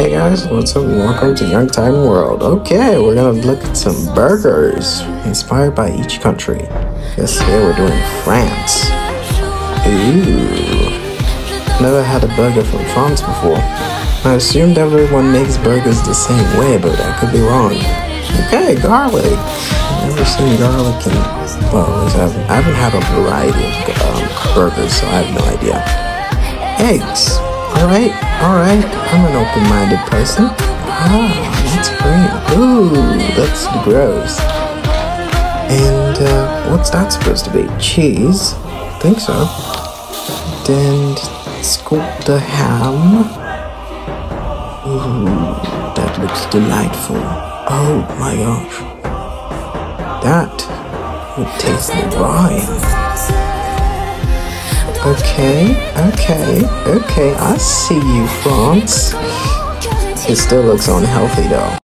Hey guys, what's up? Welcome to YungTytanWrld. Okay, we're gonna look at some burgers inspired by each country. Guess today we're doing France. Ooh. Never had a burger from France before. I assumed everyone makes burgers the same way, but I could be wrong. Okay, garlic. I've never seen garlic in. Well, I haven't, had a variety of um, burgers, so I have no idea. Eggs. Alright, alright. I'm an open minded person. Ah, that's green. Ooh, that's gross. And uh, what's that supposed to be? Cheese? I think so. Then scoop the ham. Ooh, that looks delightful. Oh my gosh. That would taste divine. Okay, okay, okay, I see you, France. It still looks unhealthy though.